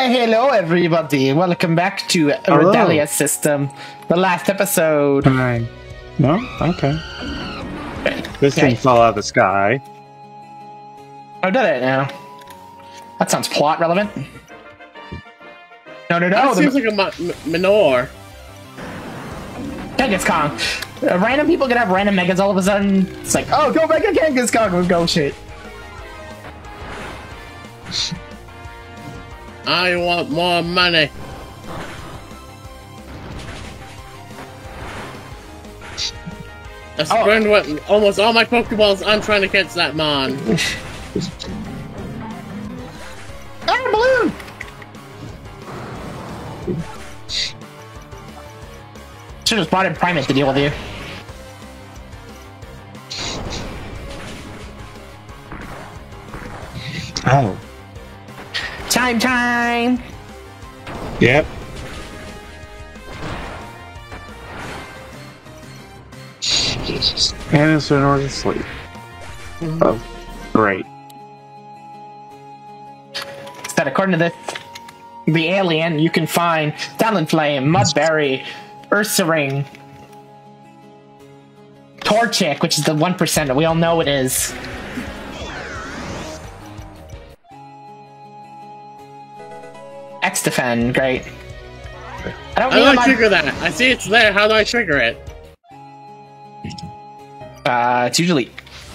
Hello, everybody. Welcome back to Hello. Realidea System. The last episode. Hi. No? Okay. This Okay. thing fell out of the sky. Oh, did it now? That sounds plot relevant. No, no, no. That seems like a ma- m- manure. Genghis Kong. Uh, random people can have random megas all of a sudden. It's like, oh, go back to Genghis Kong. Let's go shit. I want more money. I spurned what almost all my Pokeballs. I'm trying to catch that mon. Ah, balloon. Should have brought in Primate to deal with you. Oh. Time, time. Yep. And it's in order to sleep. Mm-hmm. Oh, great. that according to this, the alien, you can find Talonflame, Mudbray, Ursaring, Torchic, which is the 1% that we all know it is. X-Defend, great. I don't How do I my... trigger that? I see it's there. How do I trigger it? Uh, it's usually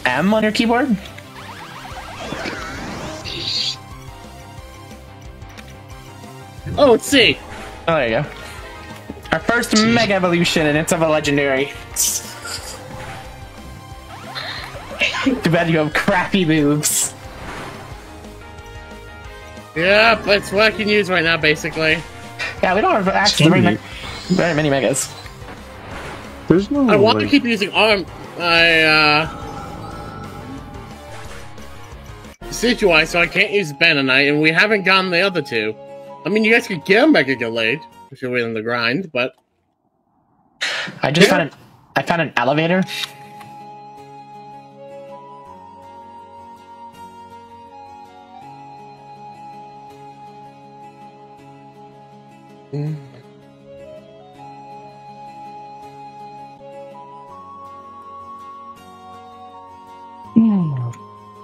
M on your keyboard. Oh, it's C. Oh, there you go. Our first Mega Evolution, and it's of a Legendary. Too bad you have crappy moves. Yep, that's what I can use right now, basically. Yeah, we don't have actually very, Sweet. ma- very many Megas. There's no I want to keep using arm. I uh. Situai, so I can't use Benonite, and we haven't gotten the other two. I mean, you guys could get a Mega Gallade if you're willing to grind, but I just Yeah. found an, I found an elevator. So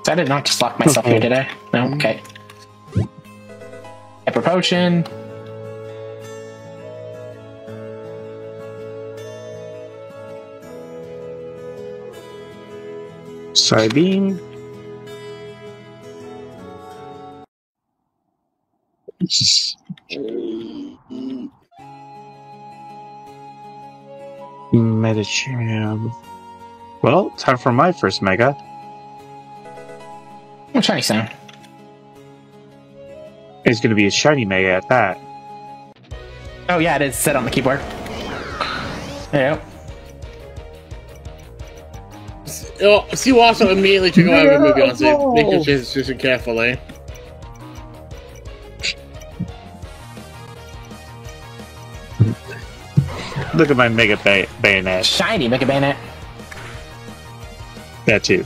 I did not just lock myself here, did I? No, mm-hmm. okay. Hyper potion. Psybeam. Medicham. Well, time for my first mega. Oh, shiny sound. It's going to be a shiny mega at that. Oh yeah, it is set on the keyboard. There you go. Oh, see, also immediately trigger my No. movie on so make sure your decision carefully. Eh? Look at my mega ba- Banette. Shiny Mega Banette. That too.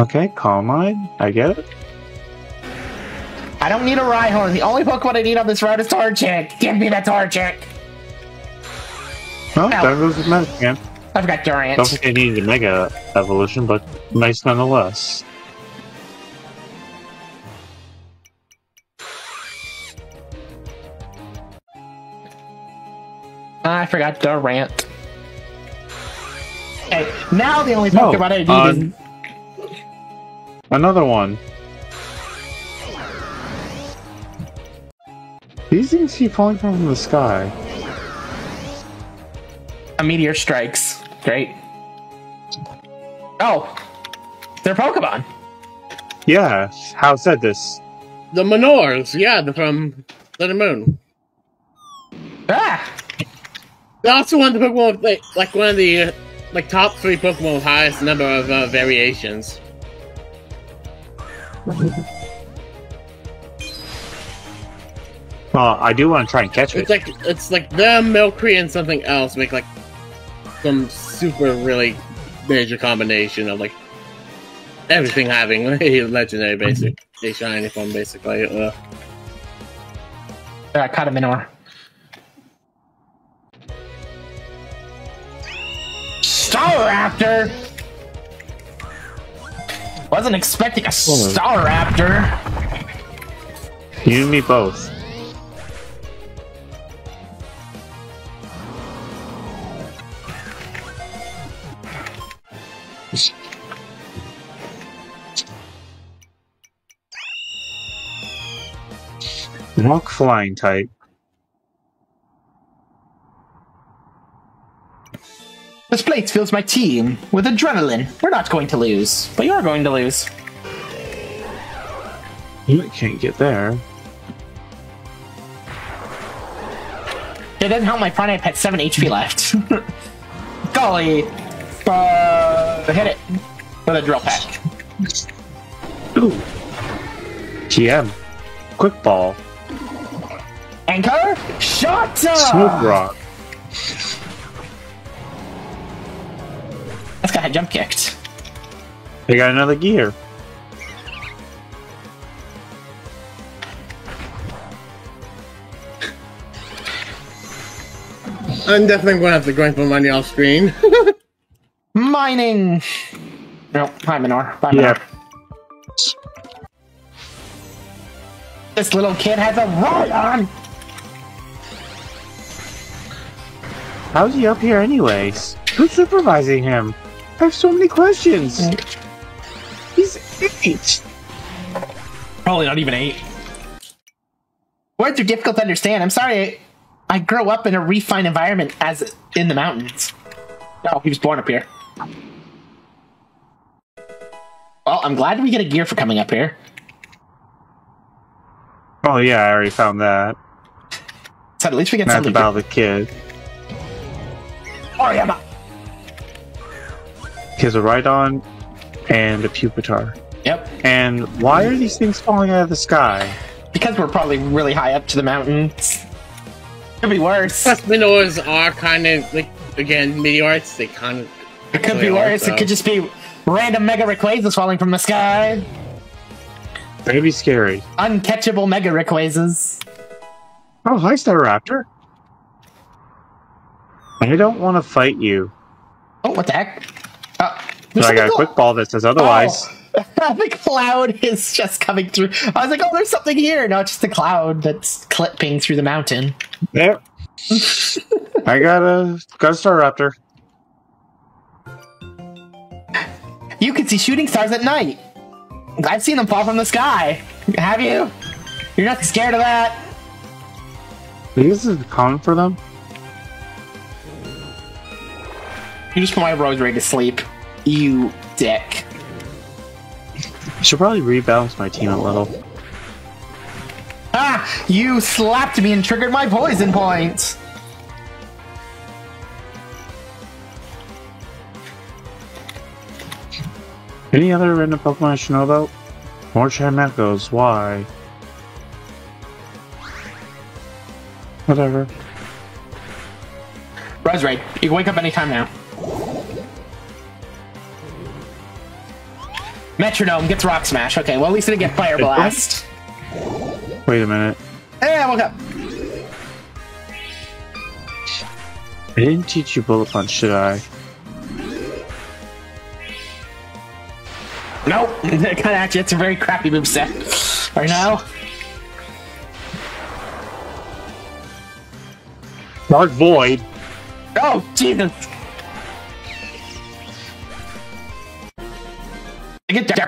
Okay, Calm Mind. I get it. I don't need a Rhyhorn. The only Pokemon I need on this route is Torchic. Give me the Torchic. Well, Ow. there goes the Medicham. I've got Durant. Don't think I needed a mega evolution, but nice nonetheless. I forgot Durant. Okay, now the only No, Pokemon I need um, is Another one. These things keep falling from the sky. a Meteor Strikes. Great. Oh, they're Pokemon. Yeah, how said this? The Miniors, yeah, the from Sun and Moon. Ah, They're also one of the Pokemon, with, like, like one of the uh, like top three Pokemon with highest number of uh, variations. Well, I do want to try and catch It's it. like it's like them, Milkree, and something else make like some super really major combination of like everything having a legendary basic, a shiny form basically. Uh, Uh, Kataminor. Staraptor! Wasn't expecting a Staraptor. You and me both. Rock flying type. This plate fills my team with adrenaline. We're not going to lose, but you're going to lose. You can't get there. It doesn't help my Pranite had 7 HP left. Golly! Uh, hit it with a drill peck. Ooh. GM. Quick ball. Anchor? Up! Smoke rock. This jump kicked. They got another gear. I'm definitely gonna have to grind for money off screen. Mining! No, hi Minor. Bye, Minor. Yeah. This little kid has a Ryan! How's he up here anyways? Who's supervising him? I have so many questions. He's eight. Probably not even 8. Words are difficult to understand. I'm sorry. I, grow up in a refined environment as in the mountains. No, he was born up here. Well, I'm glad we get a gear for coming up here. Oh yeah, I already found that. So at least we get Not something. about the kid. Oriyama! He has a Rhydon and a Pupitar. Yep. And why are these things falling out of the sky? Because we're probably really high up to the mountains. Could be worse. Plus, meteors are kind of like again meteorites. They kind of It could be They are, worse. so. It could just be random mega Rayquazas falling from the sky. That'd be scary. Uncatchable mega Rayquazas. Oh, hi, Staraptor. I don't want to fight you. Oh, what the heck? But I got a quick ball that says otherwise. Oh. the cloud is just coming through. I was like, oh, there's something here. No, it's just a cloud that's clipping through the mountain. Yep. I got a got a Staraptor. You can see shooting stars at night. I've seen them fall from the sky. Have you? You're not scared of that? This is common for them. You just put my Roserade to sleep. You dick. Should probably rebalance my team a little. Ah! You slapped me and triggered my poison point! Any other random Pokemon I should know about? More Chimechos, why? Whatever. Roserade, you can wake up anytime now. Metronome gets Rock Smash. Okay, well at least it didn't get Fire Blast. Wait a minute. Hey, I woke up. I didn't teach you Bullet Punch, should I? Nope. kind of actually, it's a very crappy moveset. Right now. Dark Void. Oh, Jesus.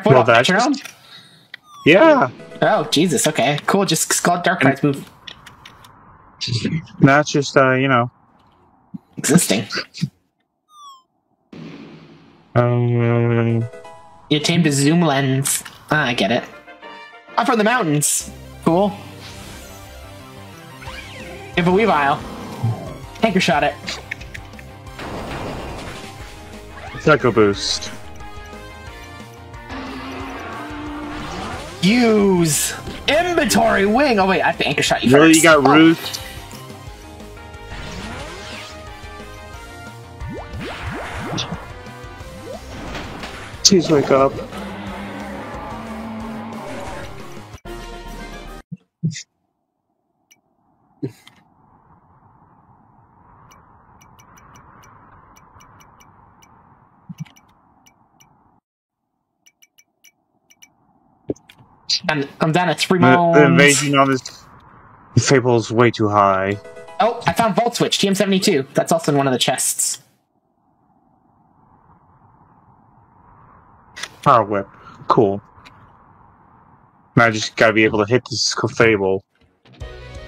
Dark Void Well, off that's Metronome? just- Yeah. Oh, Jesus. Okay, cool. Just call it Dark Prize move That's just, uh, you know. existing. Um, You tamed a zoom lens. Ah, I get it. I'm from the mountains. Cool. Give a Weavile. Anchor shot it. Psycho Boost. Use inventory wing. Oh wait, I have to anchor shot you Really, first. you got Oh, Ruth? Please wake up. And I'm down at three The, the mones. invasion on this Fable is way too high. Oh, I found Volt Switch, TM72. That's also in one of the chests. Power whip. Cool. Now I just gotta be able to hit this Fable.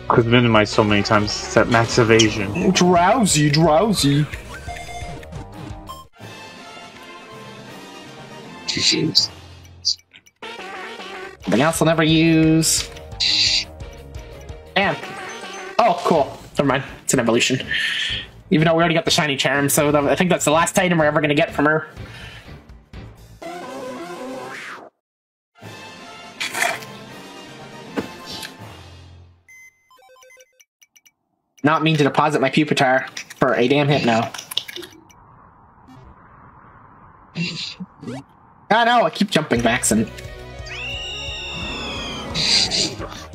Could minimize so many times it's that max evasion. Drowsy, drowsy. Something else I'll never use. And oh, cool. Never mind. It's an evolution. Even though we already got the shiny charm, so I think that's the last item we're ever gonna get from her. Not mean to deposit my pupitar for a damn hit hypno. I ah, know, I keep jumping backs and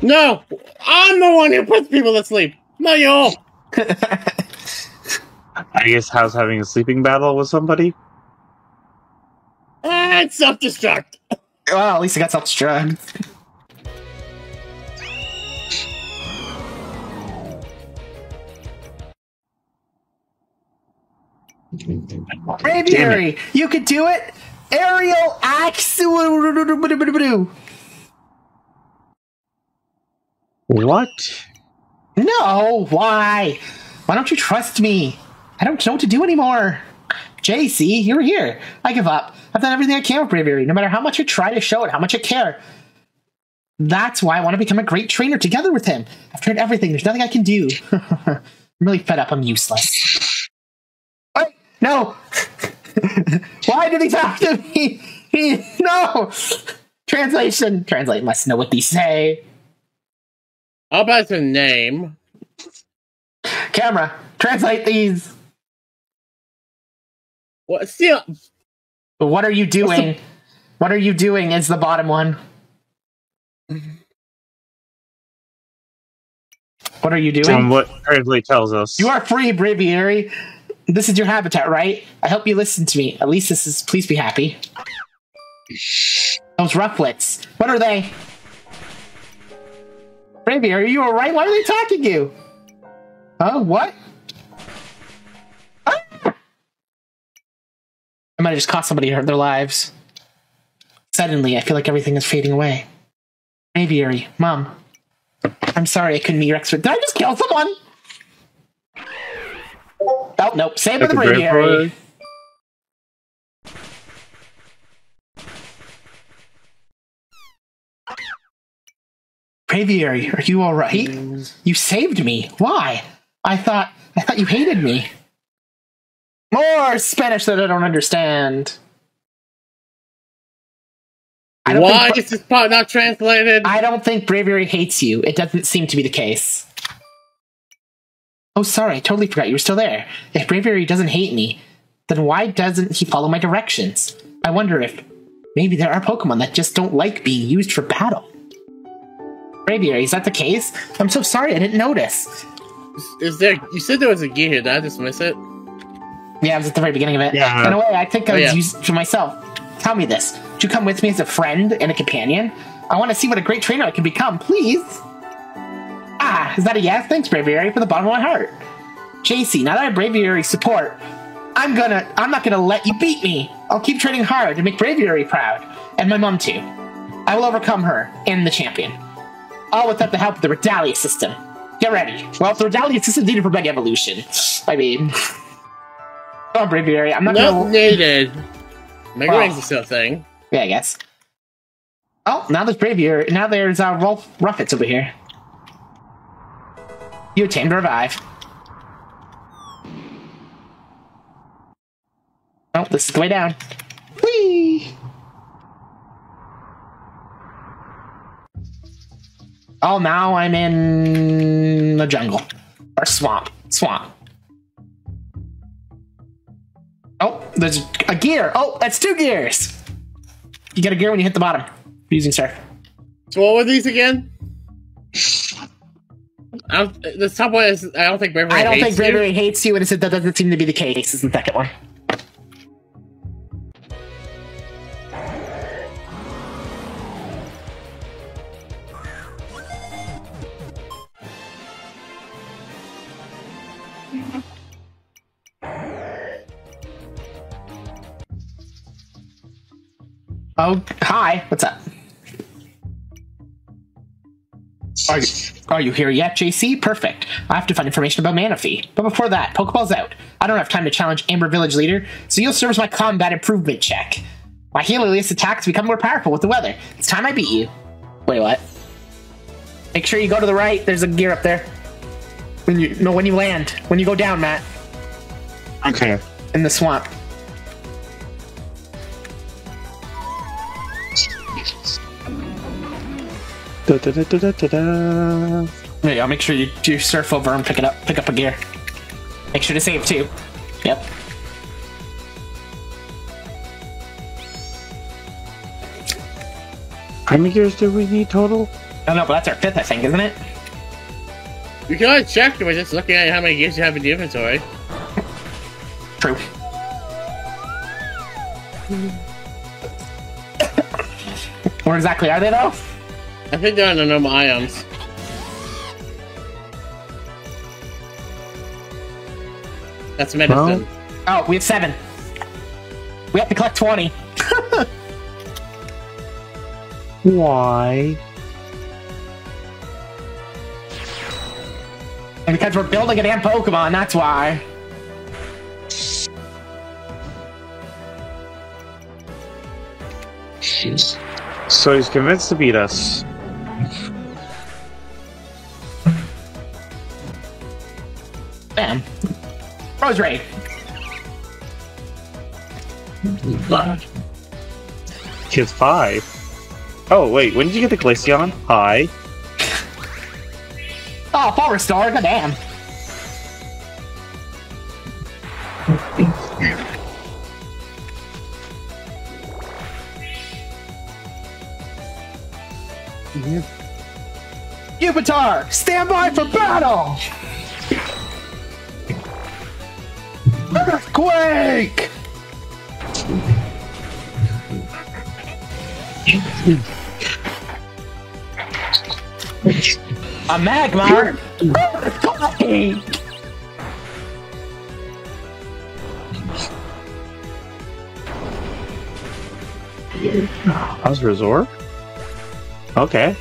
No! I'm the one who puts people to sleep! Not you! I guess how's having a sleeping battle with somebody? Ah, and self destruct! well, at least I got self-destruct. Braviary, you could do it. Aerial Ace. What? No, why? Why don't you trust me? I don't know what to do anymore. JC, you're here. I give up. I've done everything I can with Braviary, no matter how much I try to show it, how much I care. That's why I want to become a great trainer together with him. I've tried everything. There's nothing I can do. I'm really fed up. I'm useless. Wait, no. why did he talk to me? No. Translation. Translate must know what these say. How about the name? Camera, translate these. What? Still, What are you doing? What are you doing? Is the bottom one. What are you From doing? what Translate tells us. You are free, Braviary. This is your habitat, right? I hope you listen to me. At least this is. Please be happy. Those rufflets. What are they? Braviary, you alright? Why are they attacking you? Huh? What? Ah! I might have just cost somebody hurt their lives. Suddenly, I feel like everything is fading away. Aviary, Mom. I'm sorry I couldn't meet your expert. Did I just kill someone? Oh, nope. Save the Braviary. Braviary, are you alright? You saved me. Why? I thought I thought you hated me. More Spanish that I don't understand. I don't why think, is this part not translated? I don't think Braviary hates you. It doesn't seem to be the case. Oh, sorry, I totally forgot you were still there. If Braviary doesn't hate me, then why doesn't he follow my directions? I wonder if maybe there are Pokemon that just don't like being used for battle. Braviary, is that the case? I'm so sorry, I didn't notice. Is, is there? You said there was a gear here. Did I just miss it? Yeah, it was at the very beginning of it. Yeah. In a way, I think I Oh, was yeah. used to myself. Tell me this. Would you come with me as a friend and a companion? I want to see what a great trainer I can become, please. Ah, is that a yes? Thanks, Braviary, from the bottom of my heart. JC, now that I have Braviary's support, I'm gonna I'm not gonna let you beat me. I'll keep training hard to make Braviary proud. And my mom too. I will overcome her and the champion. All without the help of the Realidea system. Get ready. Well, the Realidea system needed for Mega Evolution. I mean Come on, Braviary. I'm not Not gonna needed. Mega Wow. Rings is still a thing. Yeah, I guess. Oh, now there's Braviary. Now there's uh, Rolf Rufflets over here. You attempt to revive. Oh, this is the way down. Whee! Oh, now I'm in the jungle. Or swamp. Swamp. Oh, there's a gear. Oh, that's two gears. You get a gear when you hit the bottom. Using surf. So what were these again? I don't, the top one is I don't think Braviary I don't think hates you. Braviary hates you, and it said that doesn't seem to be the case. Is the second one. Oh, hi. What's up? Are you, are you here yet, JC? Perfect. I have to find information about Manaphy. But before that, Pokeball's out. I don't have time to challenge Amber Village Leader, so you'll serve as my combat improvement check. My Heliolisk attacks become more powerful with the weather. It's time I beat you. Wait, what? Make sure you go to the right. There's a gear up there. When you no, when you land, when you go down, Matt, Okay. in the swamp. Da, da, da, da, da, da, da. There you go. Make sure you, you surf over and pick it up. Pick up a gear. Make sure to save too. Yep. How many gears do we need total? I don't know, but that's our fifth, I think, isn't it? You can always check by just looking at how many gears you have in the inventory. True. Where exactly are they though? I think they're on the normal items. That's medicine. Oh, we have seven. We have to collect 20. Why? And because we're building a damn Pokemon, that's why. So he's convinced to beat us. Roserade. Kids five. Oh wait, when did you get the Glaceon? Hi. Ah, oh, Fall Restore, goddamn. Pupitar, stand by for battle! Earthquake! A magma! Earthquake! How's Resort? Okay.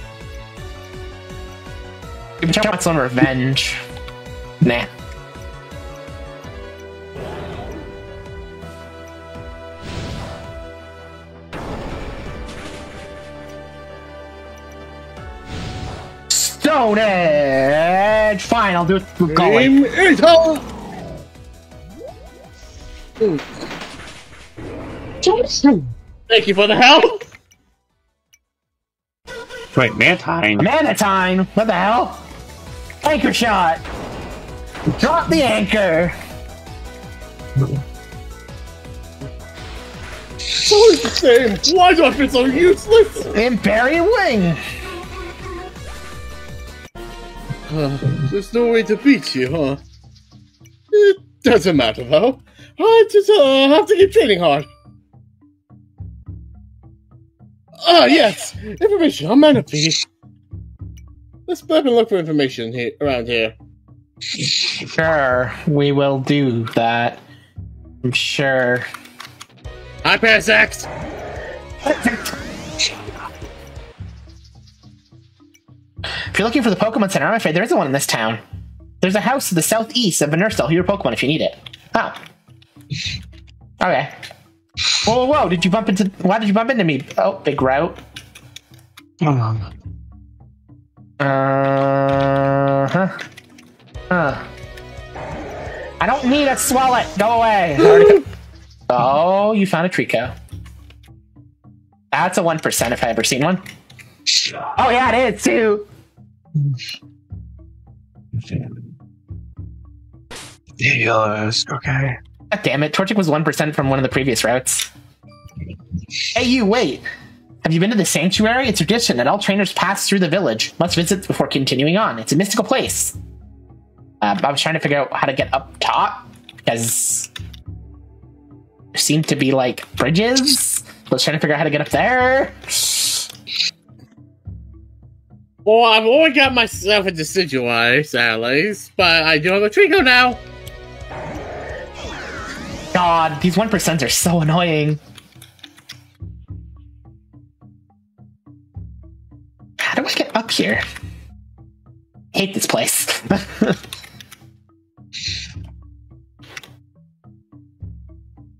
Pupitar wants some revenge. Nah. Stone Edge! Fine, I'll do it with Gully. Game is on! Thank you for the help! Wait, Mantine. Manatine! What the hell? Anchor shot! Drop the anchor! Always the same! Why do I feel so useless? And Imperial Wing! There's no way to beat you, huh? It doesn't matter, though. I just uh, have to keep training hard. Ah, yes! Information on Manaphy. Let's go and look for information here around here. Sure, we will do that. I'm sure. Hi, Parasax! If you're looking for the Pokemon Center, I'm afraid there isn't one in this town. There's a house to the southeast of Venusta. Here, Pokemon if you need it. Oh. Okay. Whoa, whoa, whoa, did you bump into... Why did you bump into me? Oh, big route. Oh, Uh huh. Huh. I don't need a Swellet. Go away. I already got- oh, you found a Trico. That's a one percent if I ever seen one. Oh yeah, it is too. Yes, okay. God damn it, Torchic was one percent from one of the previous routes. Hey, you wait. Have you been to the sanctuary? It's tradition that all trainers pass through the village. Must visit before continuing on. It's a mystical place. Um, I was trying to figure out how to get up top because there seemed to be like bridges. I was trying to figure out how to get up there. Well, I've only got myself a Decidueye, sadly, but I do have a Trico now. God, these one percents are so annoying. How do I get up here? hate this place.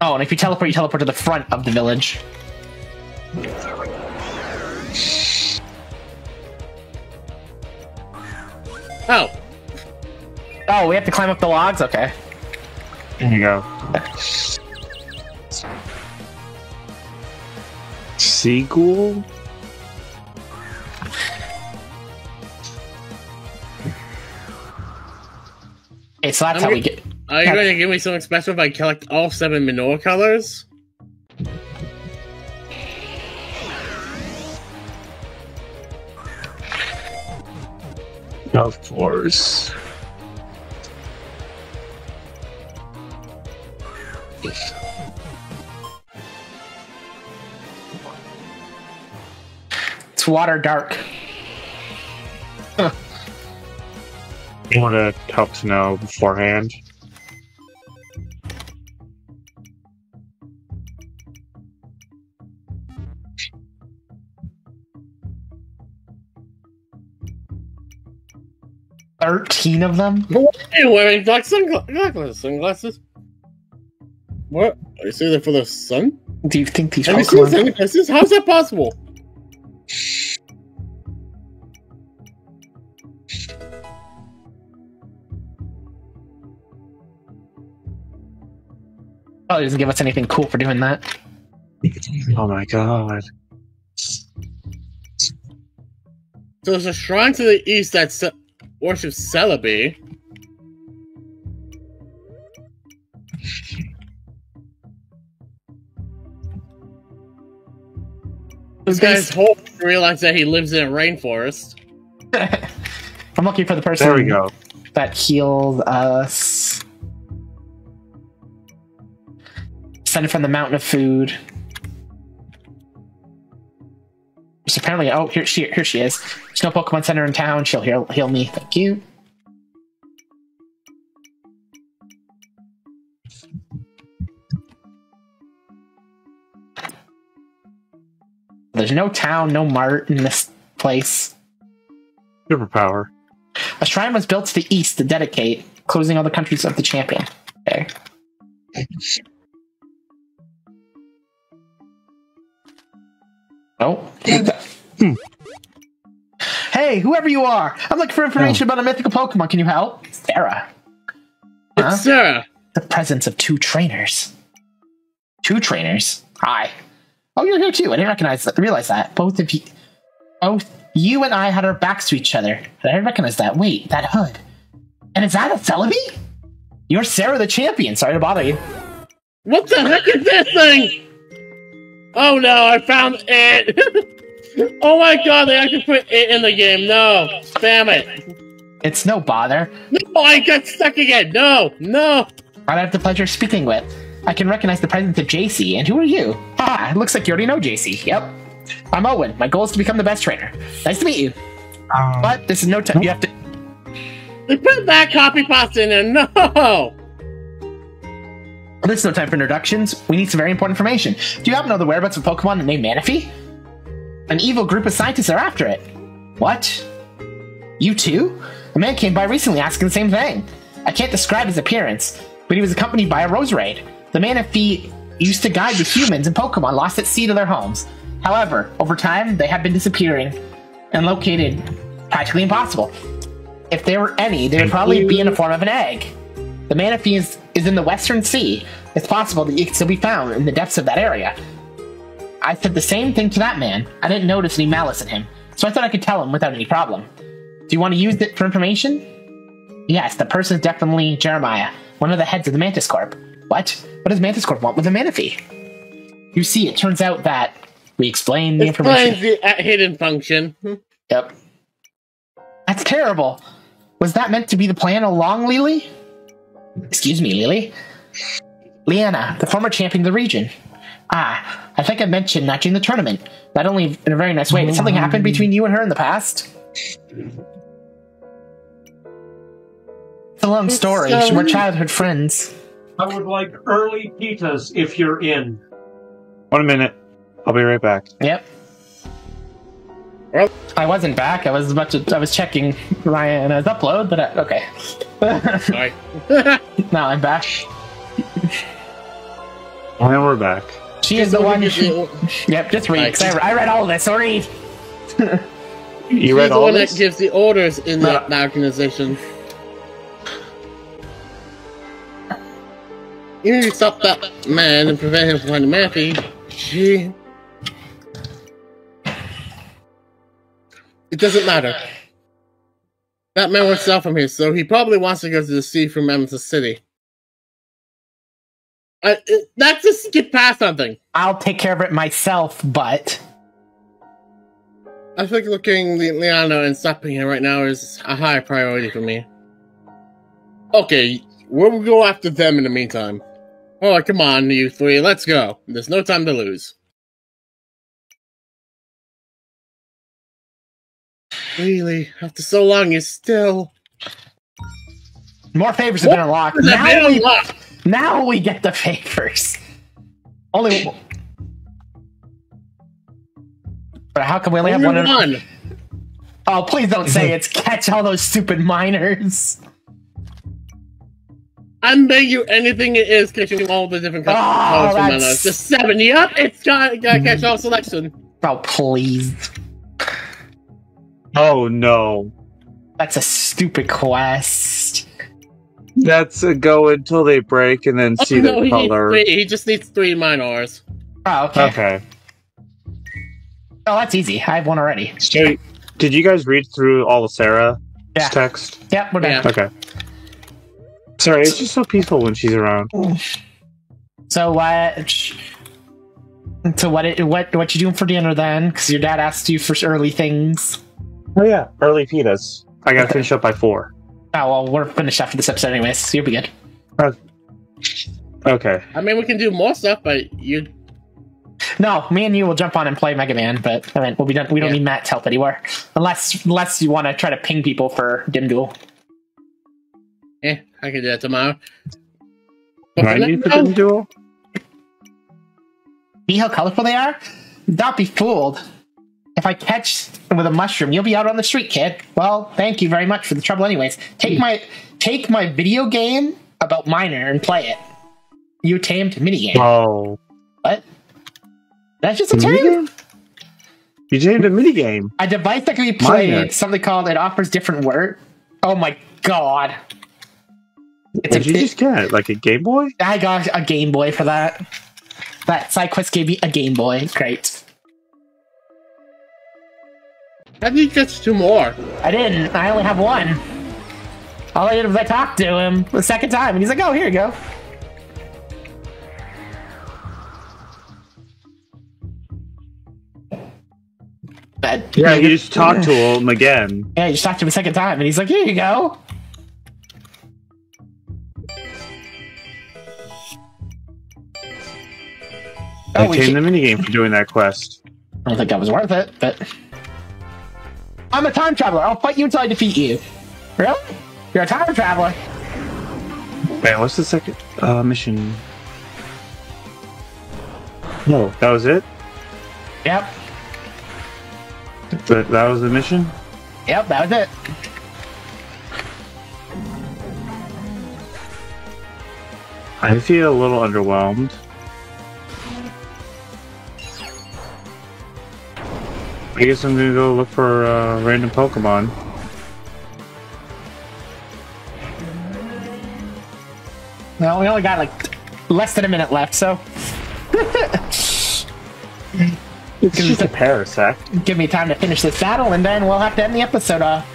oh, and if you teleport, you teleport to the front of the village. Oh, Oh, we have to climb up the logs? Okay. There you go. Seagull? Okay, so that's I'm how we get- get. are you going to give me something special if I collect all seven Minior colors? Course. It's water dark. You want to help to know beforehand? Thirteen of them. What are you wearing black sungla- sunglasses? What? Are you saying that for the sun? Do you think these Have you seen Pokemon? sunglasses? How's that possible? Oh, it doesn't give us anything cool for doing that. Oh my god. So there's a shrine to the east that ce- worships Celebi. This guy's hope realized that he lives in a rainforest. I'm looking for the person There we go. that healed us. Descended from the mountain of food. Apparently, oh, here she here she is. There's no Pokemon Center in town. She'll heal heal me. Thank you. There's no town, no mart in this place. Superpower. A shrine was built to the east to dedicate, closing all the countries of the champion. Okay. Oh. oh Hmm. Hey, whoever you are, I'm looking for information about a mythical Pokemon. Can you help? Sarah. Huh? It's Sarah. The presence of two trainers. Two trainers. Hi. Oh, you're here too. I didn't recognize that. Realize that. Both of you. Both you and I had our backs to each other. I didn't recognize that. Wait, that hood. And is that a Celebi? You're Sarah the champion. Sorry to bother you. What the heck is this thing? Oh no, I found it! oh my god, they actually put it in the game. No, spam it. It's no bother. No, I got stuck again. No, no. I have the pleasure of speaking with. I can recognize the presence of JC. And who are you? Ah, it looks like you already know JC. Yep. I'm Owen. My goal is to become the best trainer. Nice to meet you. Um, But this is no time. You have to. They put that copy pasta in there. No. This is no time for introductions. We need some very important information. Do you happen to know the whereabouts of Pokemon named Manaphy? An evil group of scientists are after it. What? You too? A man came by recently asking the same thing. I can't describe his appearance, but he was accompanied by a rose Roserade. The man of Manaphy used to guide the humans and Pokemon lost at sea to their homes. However, over time, they have been disappearing and located practically impossible. If there were any, they would probably be in the form of an egg. The Manaphy is, is in the Western Sea. It's possible that it can still be found in the depths of that area. I said the same thing to that man. I didn't notice any malice in him, so I thought I could tell him without any problem. Do you want to use it for information? Yes, the person is definitely Jeremiah, one of the heads of the Mantis Corp. What? What does Mantis Corp want with a Manaphy? You see, it turns out that we explained the information. Explains the uh, hidden function. Yep. That's terrible. Was that meant to be the plan along, Lily? Excuse me, Lily. Leanna, the former champion of the region. Ah, I think I mentioned not during the tournament. Not only in a very nice way, did something happen between you and her in the past? It's a long story. um, We're childhood friends. I would like early pitas if you're in. One minute. I'll be right back. Yep. Well- I wasn't back. I was about to. I was checking Ryan's upload, but I, okay. Sorry. now I'm back. And we're back. She is the one. He's the, Yep, just read. 'cause I, I read all of this. So read. You he's read the all one this? that gives the orders in No. that organization. You need to stop that man and prevent him from finding Matthew. Gee. It doesn't matter. That man wants out from here, so he probably wants to go to the sea from Amethyst City. Uh, it, that's just skip past something. I'll take care of it myself, but I think looking Le- Leano and stopping him right now is a high priority for me. Okay, we'll go after them in the meantime. Oh, come on, you three, let's go. There's no time to lose. Really? After so long, you still. more favors have been unlocked. Now we, we... now we get the favors. Only. But how come we only have one? in- one. Oh, please don't say it's catch all those stupid miners. I'm betting you anything it is catching all the different Oh, colors from that's- The seven, yep, it's got, got to catch all selection. Oh, please. Oh no. That's a stupid quest. That's a go until they break and then see oh, no, the color. three, he just needs three minors. Oh, okay. Okay. Oh, that's easy. I have one already. So, did you guys read through all of Sarah's Yeah. text? Yep, we're done. Yeah. Okay. Sorry, it's just so peaceful when she's around. So what? So what? It, what? What you doing for dinner then? Because your dad asked you for early things. Oh yeah, early pitas. I gotta finish up by four. Oh well, we're finished after this episode anyways. So you'll be good. Okay. I mean, we can do more stuff, but you No, me and you will jump on and play Mega Man, but I mean, we'll be done. We don't Yeah. need Matt's help anymore, unless unless you want to try to ping people for Dim Duel. Eh, I can do that tomorrow. Do I need to now- do duel? See how colorful they are? Don't be fooled. If I catch with a mushroom, you'll be out on the street, kid. Well, thank you very much for the trouble, anyways. Take hmm. my take my video game about Miner and play it. You tamed minigame. Oh. What? That's just a A term. minigame? You tamed a minigame. A device that can be played. Miner. Something called it offers different word. Oh my god! It's What did you just get? Like a Game Boy? I got a Game Boy for that. That side quest gave me a Game Boy. Great. I need just two more. I didn't. I only have one. All I did was I talked to him the second time, and he's like, "Oh, here you go." But Yeah, you just talked to him again. yeah, you just talked to him a second time, and he's like, "Here you go." I Oh, we tamed should- the minigame for doing that quest. I don't think that was worth it, but I'm a time traveler. I'll fight you until I defeat you. Really? You're a time traveler. Man, what's the second uh, mission? No, that was it? Yep. That, that was the mission? Yep, that was it. I feel a little underwhelmed. I guess I'm gonna go look for uh, random Pokemon. Well, we only got like less than a minute left, so It's just a Parasect. give me time to finish this battle, and then we'll have to end the episode off.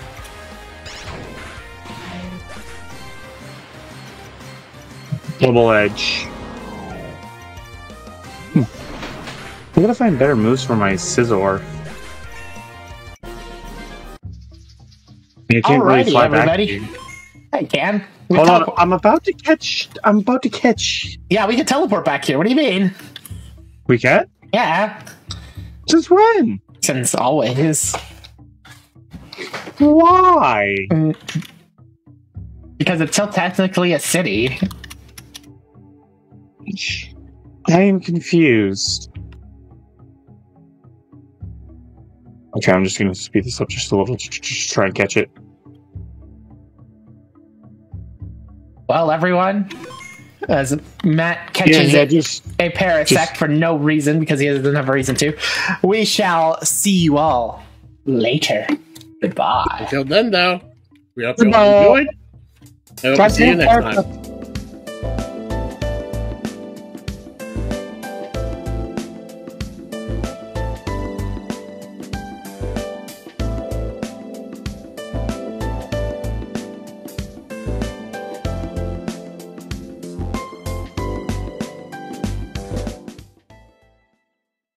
Double Edge. Hmm. I gotta find better moves for my Scizor. You can't really Alrighty, fly everybody. here. I can. We Hold on, I'm about to catch. I'm about to catch. Yeah, we can teleport back here. What do you mean? We can? Yeah, Since when? since always. Why? Because it's still technically a city. I am confused. Okay, I'm just gonna speed this up just a little to just try and catch it. Well, everyone, as Matt catches yeah, it, just a parasect just- for no reason because he doesn't have a reason to, we shall see you all later. Goodbye. Until then, though, we hope you all enjoyed. I hope to see you next time.